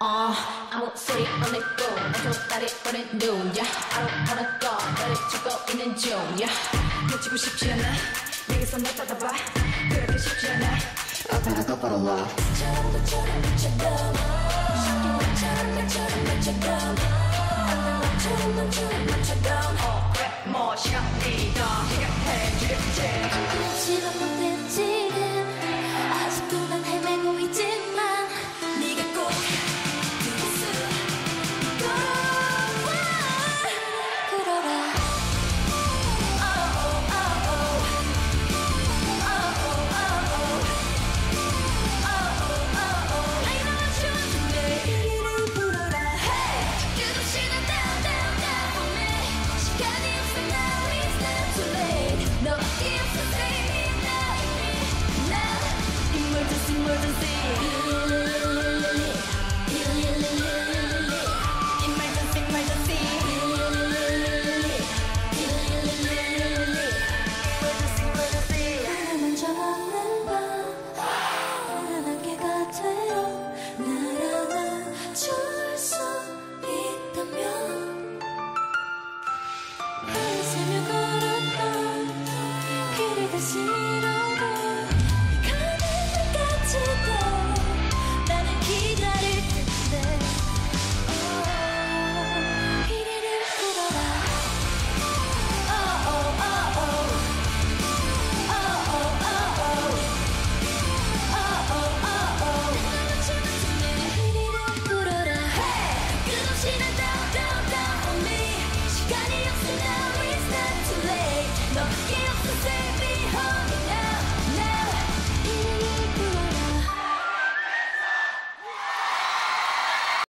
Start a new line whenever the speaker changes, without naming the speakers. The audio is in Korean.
어, 아무 소리 안 내고 나도 나를 보낸 눈야 I don't wanna go 너를 찾고 있는 중야.
놓치고 싶지 않아. 내게서 날 받아봐. 그렇게 쉽지 않아.
처럼 것처럼 것처럼 것처럼 쉽게 말처럼 말처럼 말처럼 말처럼 말처럼 말처럼
어 그래 뭐 샤니가 해결해 주겠지 wasn't